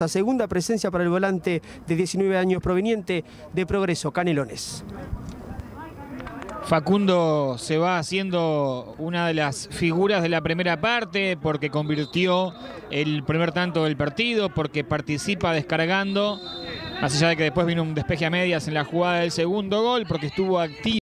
La segunda presencia para el volante de 19 años proveniente de Progreso, Canelones. Facundo se va haciendo una de las figuras de la primera parte porque convirtió el primer tanto del partido, porque participa descargando, más allá de que después vino un despeje a medias en la jugada del segundo gol, porque estuvo activo.